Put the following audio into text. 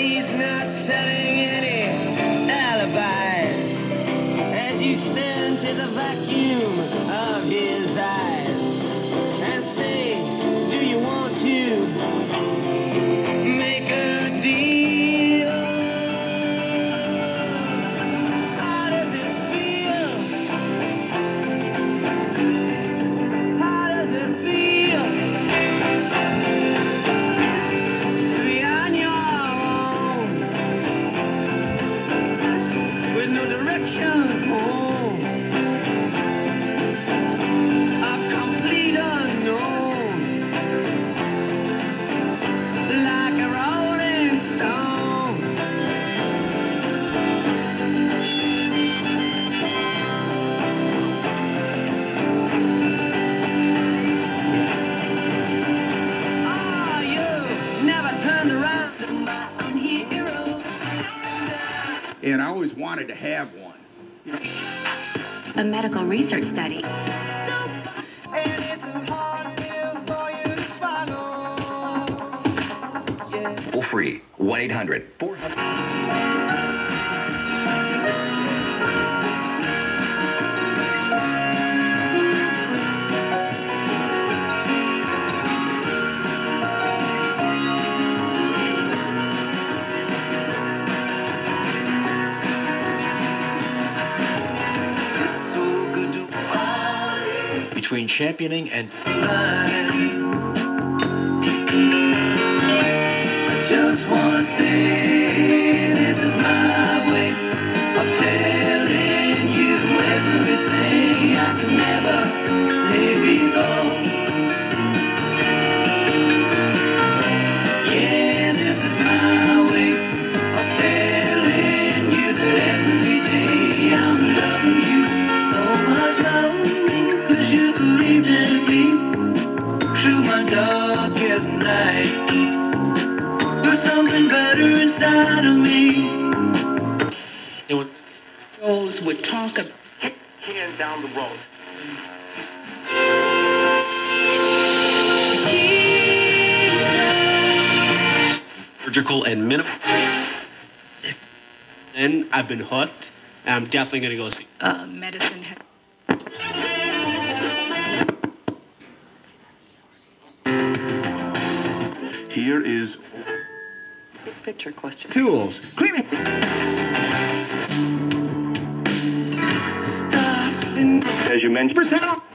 He's not selling any alibis. As you stand to the vacuum of his eyes and say, and I always wanted to have one. A medical research study. Toll free. 1 800 400. Between championing and something better inside of me. Was those would talk about Hand down the road. surgical and minimal. And I've been hooked. And I'm definitely gonna go see. uh, medicine. Here is Picture question. Tools. Cleaning. as you mentioned. Percent off.